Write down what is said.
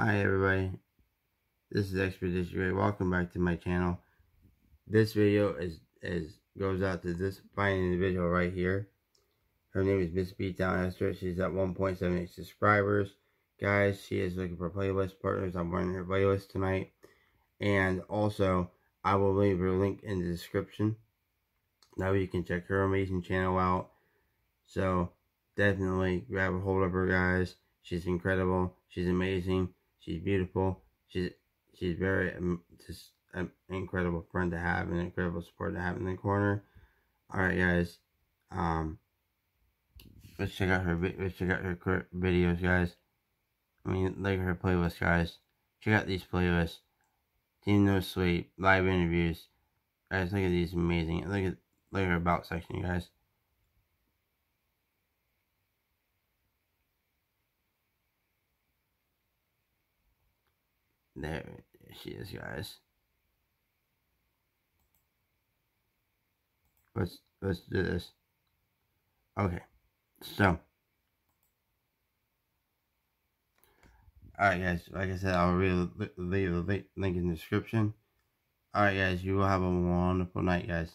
Hi everybody, this is Expedition Greg. Welcome back to my channel. This video is is goes out to this fine individual right here. Her name is MZBtown Hester. She's at 1.78 subscribers. Guys, she is looking for playlist partners. I'm running her playlist tonight. And also, I will leave her link in the description. Way you can check her amazing channel out. So, definitely grab a hold of her, guys. She's incredible. She's amazing. She's beautiful. She's she's very um, just an incredible friend to have, an incredible support to have in the corner. All right, guys. Um, let's check out her. Let's check out her videos, guys. I mean, at her playlist, guys. Check out these playlists. Team No Sleep, live interviews. Guys, look at these amazing. Look at look at her about section, guys. There she is, guys. Let's let's do this. Okay, so. Alright guys, like I said, I'll leave the link in the description. Alright guys, you will have a wonderful night guys.